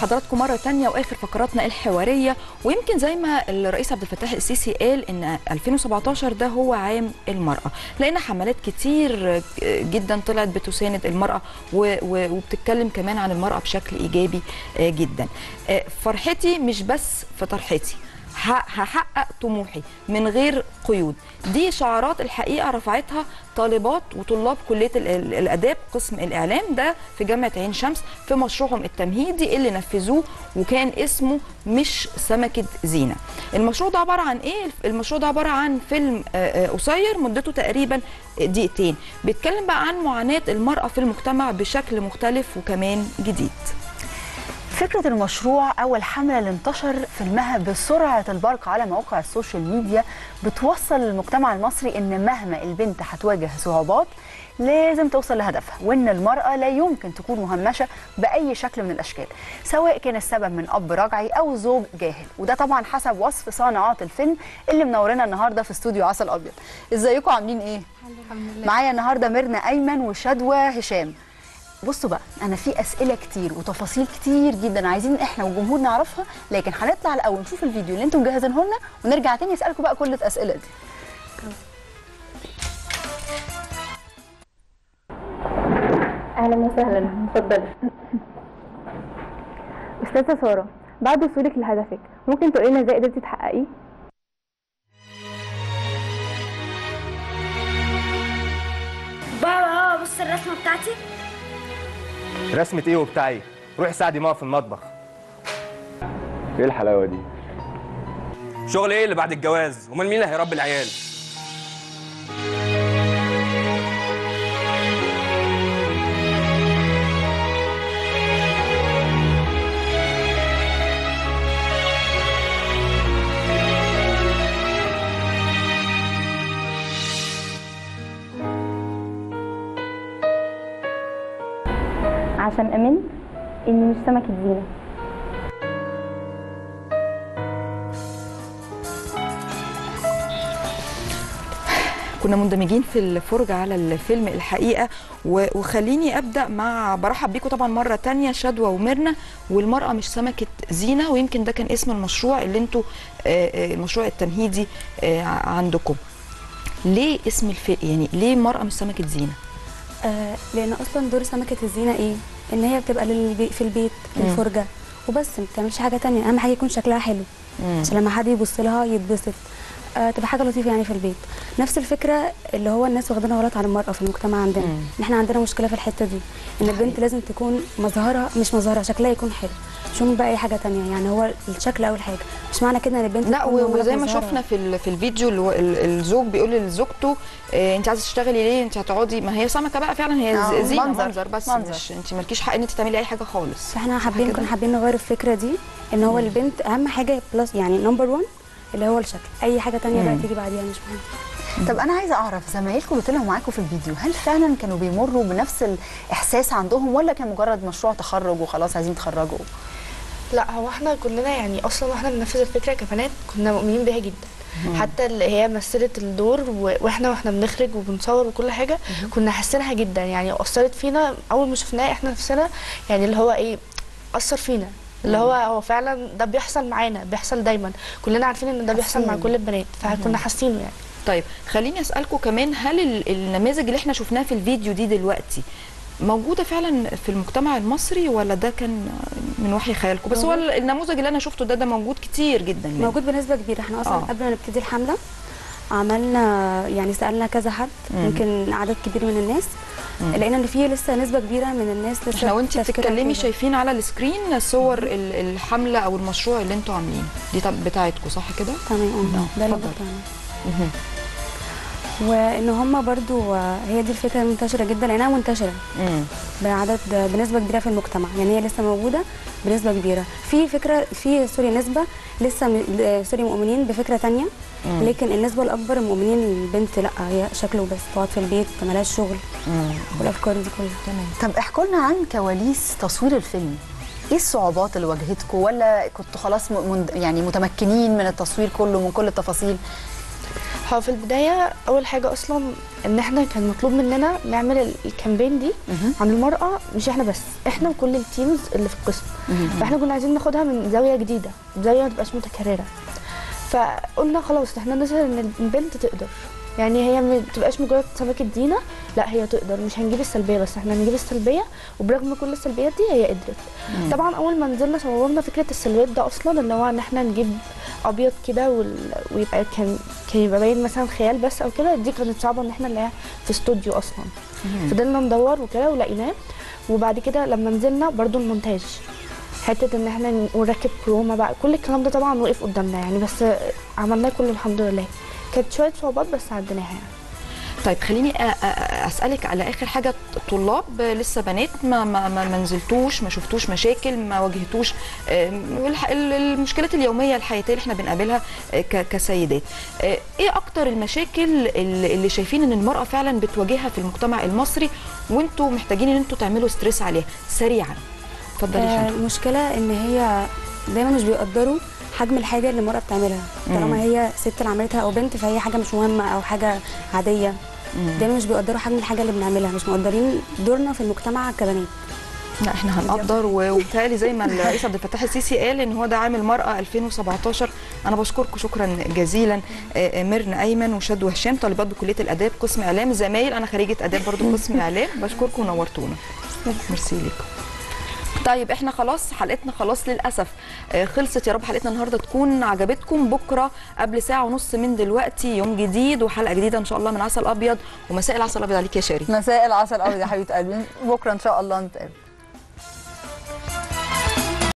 بحضراتكم مرة تانية وآخر فقراتنا الحوارية. ويمكن زي ما الرئيس عبد الفتاح السيسي قال إن 2017 ده هو عام المرأة. لأن حملات كتير جدا طلعت بتساند و- وبتتكلم كمان عن المرأة بشكل إيجابي جدا. فرحتي مش بس في طرحتي. هحقق طموحي من غير قيود. دي شعارات الحقيقة رفعتها طالبات وطلاب كلية ال- ال- الآداب قسم الإعلام ده في جامعة عين شمس في مشروعهم التمهيدي اللي نفذوه وكان اسمه مش سمكة زينة. المشروع ده عبارة عن إيه؟ المشروع ده عبارة عن فيلم آه، آه، قصير مدته تقريبا دقيقتين. بيتكلم بقى عن معاناة المرأة في المجتمع بشكل مختلف وكمان جديد. فكرة المشروع أو الحملة اللي انتشر فيلمها بسرعة البرق على مواقع ال social media بتوصل للمجتمع المصري إن مهما البنت هتواجه صعوبات لازم توصل لهدفها وإن المرأة لا يمكن تكون مهمشة بأي شكل من الأشكال سواء كان السبب من أب رجعي أو زوج جاهل وده طبعا حسب وصف صانعات الفيلم اللي منورنا النهاردة في استوديو عسل أبيض. إزيكم؟ عاملين إيه؟ معايا النهاردة ميرنا أيمن وشدوى هشام. بصوا بقى أنا في أسئلة كتير وتفاصيل كتير جدا عايزين إحنا والجمهور نعرفها لكن هنطلع الأول نشوف الفيديو اللي أنتم مجهزينه لنا ونرجع تاني نسالكم بقى كل الأسئلة دي. أهلا وسهلا اتفضلي. أستاذة سارة بعد وصولك لهدفك ممكن تقولي لنا إزاي قدرتي تحققيه؟ بابا بابا بص الرسمة بتاعتي. رسمة إيه وبتاع إيه؟ روحي ساعدي ماما في المطبخ إيه الحلاوة دي شغل إيه اللي بعد الجواز؟ أمال مين اللي هيربي العيال؟ عشان آمن اني مش سمكه زينه كنا مندمجين في الفرجة على الفيلم الحقيقة وخليني أبدأ مع برحب بيكم طبعا مرة تانية شدوى وميرنا والمرأة مش سمكة زينة ويمكن ده كان اسم المشروع اللي أنتوا آه، آه، المشروع التمهيدي آه، عندكم ليه اسم الفيلم يعني ليه المرأة مش سمكة زينة؟ آه لأن أصلا دور سمكة الزينة إيه؟ إن هي بتبقى للبي في البيت للفرجه وبس ما بتعملش حاجة تانية. أهم حاجة يكون شكلها حلو. عشان لما حد يبص لها يتبسط. آه تبقى حاجة لطيفة يعني في البيت. نفس الفكرة اللي هو الناس واخدينها غلط على المرأة في المجتمع عندنا. إن إحنا عندنا مشكلة في الحتة دي. إن البنت لازم تكون مظهرها مش مظهرها شكلها يكون حلو. مش مهم بقى أي حاجة تانية يعني هو الشكل أول حاجة مش معنى كده إن البنت لا وزي ما. شفنا في ال- في الفيديو اللي هو ال- الزوج بيقول لزوجته آه، انت عايزة تشتغلي ليه انت هتقعدي ما هي سمكة بقى فعلا هي آه، ز- زينة منظر. منظر, بس منظر. مش انت مالكيش حق إن انت تعملي أي حاجة خالص فاحنا حابين؟ كنا حابين نغير الفكرة دي إن هو البنت أهم حاجة plus يعني number 1 اللي هو الشكل أي حاجة تانية بقى مم. تيجي بعديها مش مهم طب أنا عايزة أعرف زمايلكم اللي طلعوا معاكم في الفيديو هل فعلا كانوا بيمروا بنفس الإحساس عندهم ولا كان مجرد مشروع تخرج وخلاص عايزين تخرجوا لا هو إحنا كلنا يعني أصلا وإحنا بننفذ الفكرة كبنات كنا مؤمنين بيها جدا. حتى اللي هي مثلت الدور وإحنا وإحنا بنخرج وبنصور وكل حاجة كنا حاسينها جدا. يعني أثرت فينا أول ما شفناها إحنا نفسنا يعني اللي هو إيه أثر فينا. اللي هو هو فعلا ده بيحصل معانا بيحصل دايما. كلنا عارفين إن ده بيحصل مع. كل البنات. فكنا حاسينه يعني. طيب خليني أسألكم كمان هل ال- النماذج اللي إحنا شفناها في الفيديو دي دلوقتي موجودة فعلا في المجتمع المصري ولا ده كان من وحي خيالكم؟ بس هو ال- النموذج اللي أنا شفته ده ده موجود كتير جدا يعني. موجود بنسبة كبيرة. إحنا أصلا آه. قبل ما نبتدي الحملة عملنا يعني سألنا كذا حد. يمكن عدد كبير من الناس لقينا إن في لسه نسبة كبيرة من الناس لسه إحنا وانت بتتكلمي. شايفين على السكرين صور ال- الحملة أو المشروع اللي أنتوا عاملينه. دي بتاعتكم صح كده؟ تمام. آه. ده اللي وإن هم برضو هي دي الفكرة المنتشرة جدا لأنها منتشرة. بعدد بنسبة كبيرة في المجتمع يعني هي لسه موجودة بنسبة كبيرة. في فكرة في sorry نسبة لسه sorry مؤمنين بفكرة تانية لكن النسبة الأكبر المؤمنين البنت لأ هي شكله بس تقعد في البيت ملهاش شغل. والأفكار دي كلها. تمام. طب احكوا لنا عن كواليس تصوير الفيلم. إيه الصعوبات اللي واجهتكم ولا كنتوا خلاص يعني متمكنين من التصوير كله من كل التفاصيل؟ هو في البداية أول حاجة أصلا إن إحنا كان مطلوب مننا نعمل ال- ال campaign دي عن المرأة مش إحنا بس إحنا وكل ال teams اللي في القسم. فإحنا كنا عايزين ناخدها من زاوية جديدة زاوية ما تبقاش متكررة. فقلنا خلاص إحنا نظهر إن البنت تقدر. يعني هي ما تبقاش مجرد سمكة زينة لا هي تقدر. مش هنجيب السلبية بس إحنا هنجيب السلبية وبرغم كل السلبيات دي هي قدرت. طبعا أول ما نزلنا صورنا فكرة ال silhouette ده أصلا اللي هو إن إحنا نجيب أبيض كده وال- ويبقى كان كان يبقى باين مثلا خيال بس أو كده دي كانت صعبة إن إحنا نلاقيها في استوديو أصلا. فضلنا ندور وكده ولقيناه. وبعد كده لما نزلنا برضو المونتاج حتة إن إحنا ن- ونركب كروما بقى كل الكلام ده طبعا وقف قدامنا يعني بس عملناه كله الحمد لله. كانت شوية صعوبات بس عديناها يعني طيب خليني أسألك على آخر حاجة. طلاب لسه بنات ما ما ما نزلتوش ما شفتوش مشاكل ما واجهتوش ال- المشكلات اليومية الحياتية اللي إحنا بنقابلها آه، كسيدات. آه، إيه أكتر المشاكل اللي شايفين إن المرأة فعلا بتواجهها في المجتمع المصري وإنتوا محتاجين إن إنتوا تعملوا ستريس عليها؟ سريعا. اتفضلي آه، المشكلة إن هي دايما مش بيقدروا حجم الحاجة اللي المراه بتعملها طالما هي ست اللي عملتها أو بنت فهي حاجة مش مهمة أو حاجة عادية. دايما مش بيقدروا حجم الحاجة اللي بنعملها مش مقدرين دورنا في المجتمع كبنات. لا إحنا هنقدر وبالتالي زي ما الرئيس عبد الفتاح السيسي قال إن هو ده عام المرأة 2017 أنا بشكركم شكرا جزيلا آه، آه، ميرنا أيمن وشدوى هشام طالبات بكلية الآداب قسم إعلام زمايل أنا خريجة آداب برضو قسم إعلام. بشكركم ونورتونا. ميرسي لكم طيب إحنا خلاص حلقتنا خلاص للأسف. آه، خلصت يا رب حلقتنا النهارده تكون عجبتكم. بكرة قبل ساعة ونص من دلوقتي يوم جديد وحلقة جديدة إن شاء الله من عسل أبيض. ومساء العسل الابيض عليك يا شاري مساء العسل أبيض يا حبيبة قلبي. بكرة إن شاء الله نتقابل.